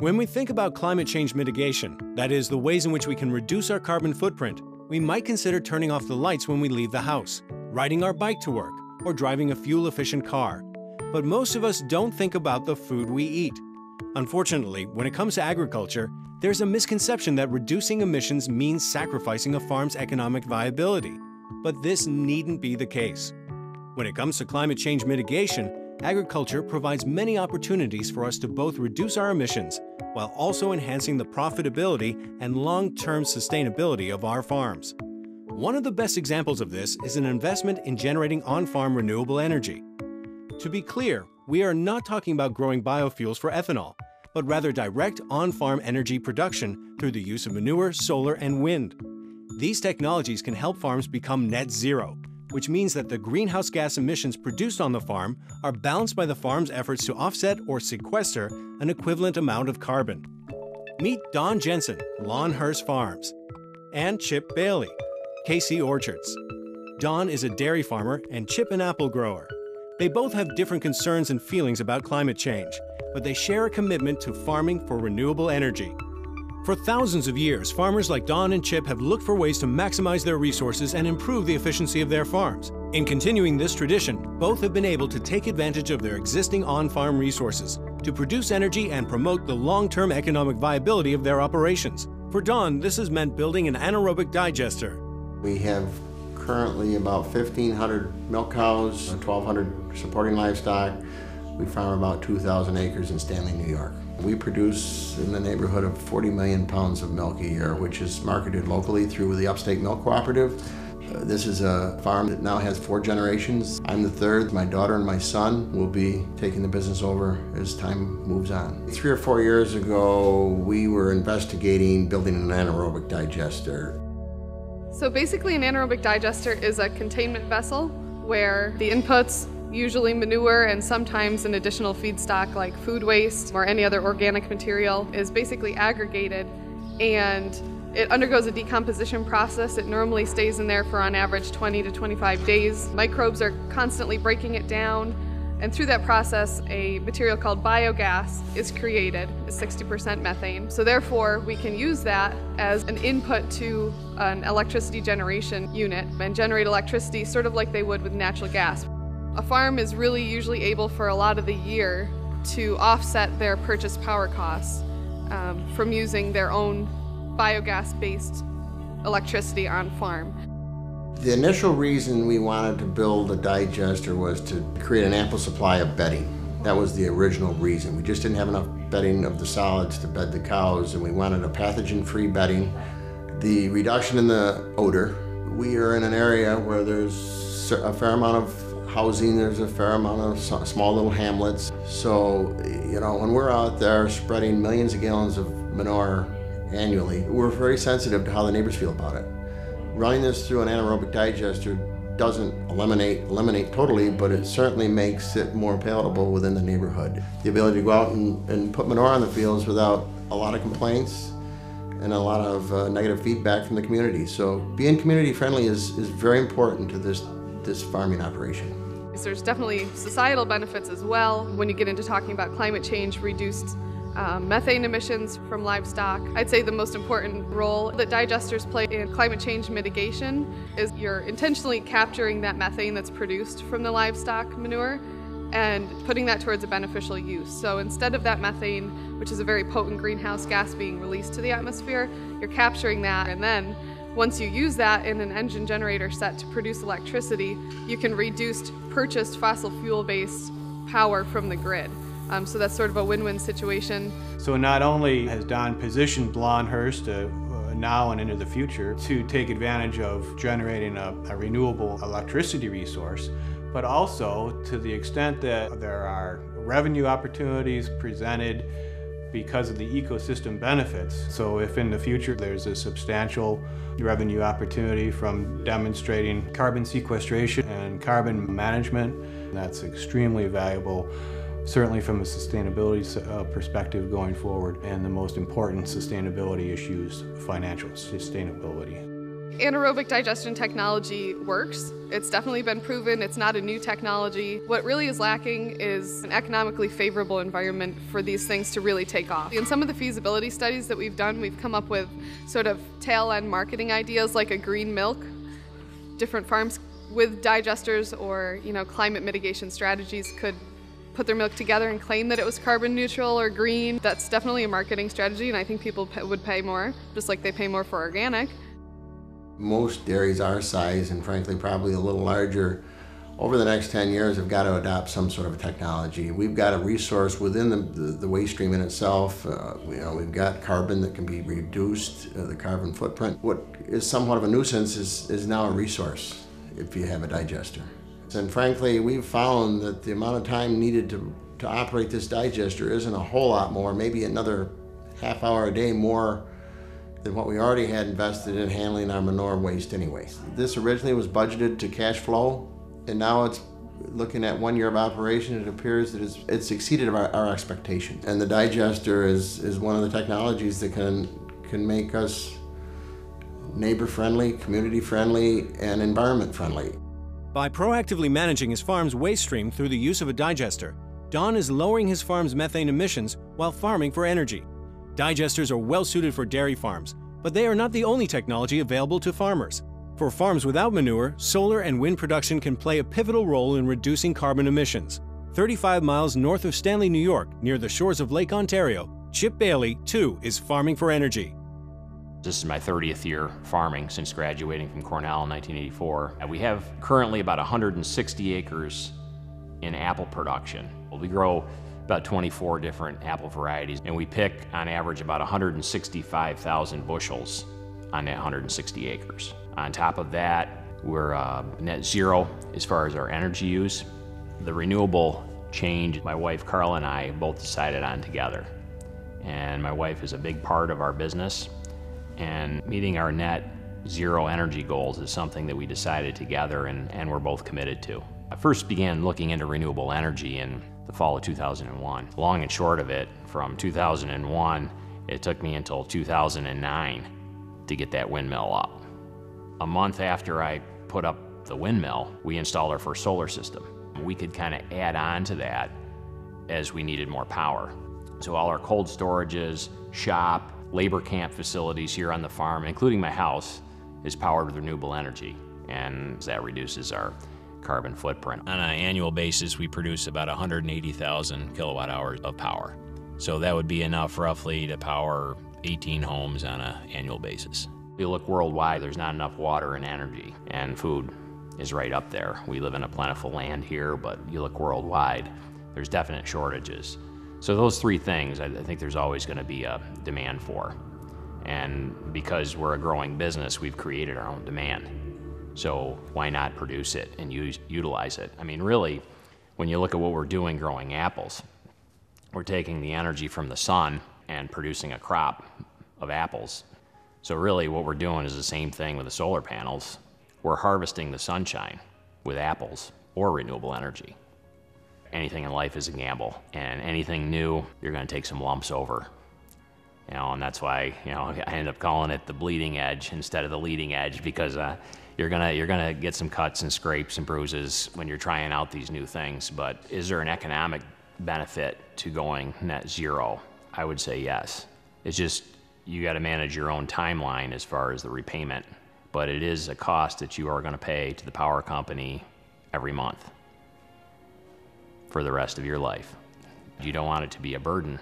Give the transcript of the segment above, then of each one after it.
When we think about climate change mitigation, that is, the ways in which we can reduce our carbon footprint, we might consider turning off the lights when we leave the house, riding our bike to work, or driving a fuel efficient car. But most of us don't think about the food we eat. Unfortunately, when it comes to agriculture, there's a misconception that reducing emissions means sacrificing a farm's economic viability. But this needn't be the case. When it comes to climate change mitigation, agriculture provides many opportunities for us to both reduce our emissions while also enhancing the profitability and long-term sustainability of our farms. One of the best examples of this is an investment in generating on-farm renewable energy. To be clear, we are not talking about growing biofuels for ethanol, but rather direct on-farm energy production through the use of manure, solar, and wind. These technologies can help farms become net zero, which means that the greenhouse gas emissions produced on the farm are balanced by the farm's efforts to offset or sequester an equivalent amount of carbon. Meet Don Jensen, Lawnhurst Farms, and Chip Bailey, KC Orchards. Don is a dairy farmer and Chip an apple grower. They both have different concerns and feelings about climate change, but they share a commitment to farming for renewable energy. For thousands of years, farmers like Don and Chip have looked for ways to maximize their resources and improve the efficiency of their farms. In continuing this tradition, both have been able to take advantage of their existing on-farm resources to produce energy and promote the long-term economic viability of their operations. For Don, this has meant building an anaerobic digester. We have currently about 1,500 milk cows, 1,200 supporting livestock. We farm about 2,000 acres in Stanley, New York. We produce in the neighborhood of 40 million pounds of milk a year, which is marketed locally through the Upstate Milk Cooperative. Uh, this is a farm that now has four generations. I'm the third. My daughter and my son will be taking the business over as time moves on. Three or four years ago, we were investigating building an anaerobic digester. So basically an anaerobic digester is a containment vessel where the inputs usually manure and sometimes an additional feedstock like food waste or any other organic material is basically aggregated and it undergoes a decomposition process. It normally stays in there for on average 20 to 25 days. Microbes are constantly breaking it down and through that process, a material called biogas is created, 60% methane. So therefore, we can use that as an input to an electricity generation unit and generate electricity sort of like they would with natural gas. A farm is really usually able for a lot of the year to offset their purchase power costs um, from using their own biogas-based electricity on farm. The initial reason we wanted to build a digester was to create an ample supply of bedding. That was the original reason. We just didn't have enough bedding of the solids to bed the cows and we wanted a pathogen-free bedding. The reduction in the odor. We are in an area where there's a fair amount of housing, there's a fair amount of small little hamlets. So, you know, when we're out there spreading millions of gallons of manure annually, we're very sensitive to how the neighbors feel about it. Running this through an anaerobic digester doesn't eliminate eliminate totally, but it certainly makes it more palatable within the neighborhood. The ability to go out and, and put manure on the fields without a lot of complaints and a lot of uh, negative feedback from the community. So being community friendly is, is very important to this, this farming operation. There's definitely societal benefits as well when you get into talking about climate change, reduced um, methane emissions from livestock. I'd say the most important role that digesters play in climate change mitigation is you're intentionally capturing that methane that's produced from the livestock manure and putting that towards a beneficial use. So instead of that methane, which is a very potent greenhouse gas being released to the atmosphere, you're capturing that and then once you use that in an engine generator set to produce electricity, you can reduce purchased fossil fuel-based power from the grid. Um, so that's sort of a win-win situation. So not only has Don positioned Lawnhurst uh, uh, now and into the future to take advantage of generating a, a renewable electricity resource, but also to the extent that there are revenue opportunities presented because of the ecosystem benefits. So if in the future there's a substantial revenue opportunity from demonstrating carbon sequestration and carbon management, that's extremely valuable certainly from a sustainability uh, perspective going forward and the most important sustainability issues, financial sustainability. Anaerobic digestion technology works. It's definitely been proven. It's not a new technology. What really is lacking is an economically favorable environment for these things to really take off. In some of the feasibility studies that we've done, we've come up with sort of tail end marketing ideas like a green milk. Different farms with digesters or, you know, climate mitigation strategies could put their milk together and claim that it was carbon neutral or green. That's definitely a marketing strategy, and I think people would pay more, just like they pay more for organic. Most dairies our size, and frankly, probably a little larger, over the next 10 years have got to adopt some sort of technology. We've got a resource within the, the, the waste stream in itself. Uh, you know, we've got carbon that can be reduced, uh, the carbon footprint. What is somewhat of a nuisance is, is now a resource if you have a digester. And frankly, we've found that the amount of time needed to, to operate this digester isn't a whole lot more, maybe another half hour a day more than what we already had invested in handling our manure waste anyway. This originally was budgeted to cash flow, and now it's looking at one year of operation, it appears that it's, it's exceeded our, our expectations. And the digester is, is one of the technologies that can, can make us neighbor friendly, community friendly, and environment friendly. By proactively managing his farm's waste stream through the use of a digester, Don is lowering his farm's methane emissions while farming for energy. Digesters are well suited for dairy farms, but they are not the only technology available to farmers. For farms without manure, solar and wind production can play a pivotal role in reducing carbon emissions. 35 miles north of Stanley, New York, near the shores of Lake Ontario, Chip Bailey, too, is farming for energy. This is my 30th year farming since graduating from Cornell in 1984. We have currently about 160 acres in apple production. We grow about 24 different apple varieties, and we pick on average about 165,000 bushels on that 160 acres. On top of that, we're uh, net zero as far as our energy use. The renewable change, my wife Carla and I both decided on together. And my wife is a big part of our business and meeting our net zero energy goals is something that we decided together and, and we're both committed to. I first began looking into renewable energy in the fall of 2001. Long and short of it, from 2001, it took me until 2009 to get that windmill up. A month after I put up the windmill, we installed our first solar system. We could kind of add on to that as we needed more power. So all our cold storages, shop, labor camp facilities here on the farm, including my house, is powered with renewable energy, and that reduces our carbon footprint. On an annual basis, we produce about 180,000 kilowatt hours of power. So that would be enough roughly to power 18 homes on an annual basis. You look worldwide, there's not enough water and energy, and food is right up there. We live in a plentiful land here, but you look worldwide, there's definite shortages. So those three things, I think there's always going to be a demand for. And because we're a growing business, we've created our own demand. So why not produce it and use, utilize it? I mean, really, when you look at what we're doing growing apples, we're taking the energy from the sun and producing a crop of apples. So really what we're doing is the same thing with the solar panels. We're harvesting the sunshine with apples or renewable energy anything in life is a gamble, and anything new, you're going to take some lumps over. You know, and that's why you know I end up calling it the bleeding edge instead of the leading edge because uh, you're gonna you're gonna get some cuts and scrapes and bruises when you're trying out these new things. But is there an economic benefit to going net zero? I would say yes. It's just you got to manage your own timeline as far as the repayment, but it is a cost that you are going to pay to the power company every month for the rest of your life. You don't want it to be a burden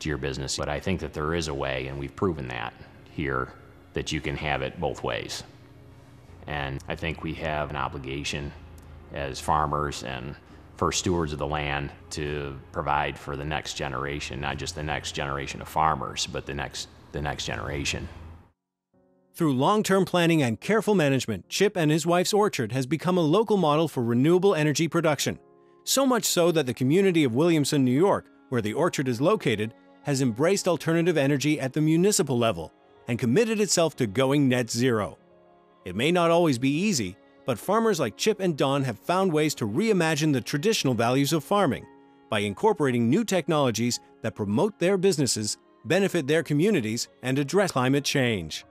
to your business, but I think that there is a way, and we've proven that here, that you can have it both ways. And I think we have an obligation as farmers and first stewards of the land to provide for the next generation, not just the next generation of farmers, but the next, the next generation. Through long term planning and careful management, Chip and his wife's orchard has become a local model for renewable energy production. So much so that the community of Williamson, New York, where the orchard is located, has embraced alternative energy at the municipal level and committed itself to going net zero. It may not always be easy, but farmers like Chip and Don have found ways to reimagine the traditional values of farming by incorporating new technologies that promote their businesses, benefit their communities, and address climate change.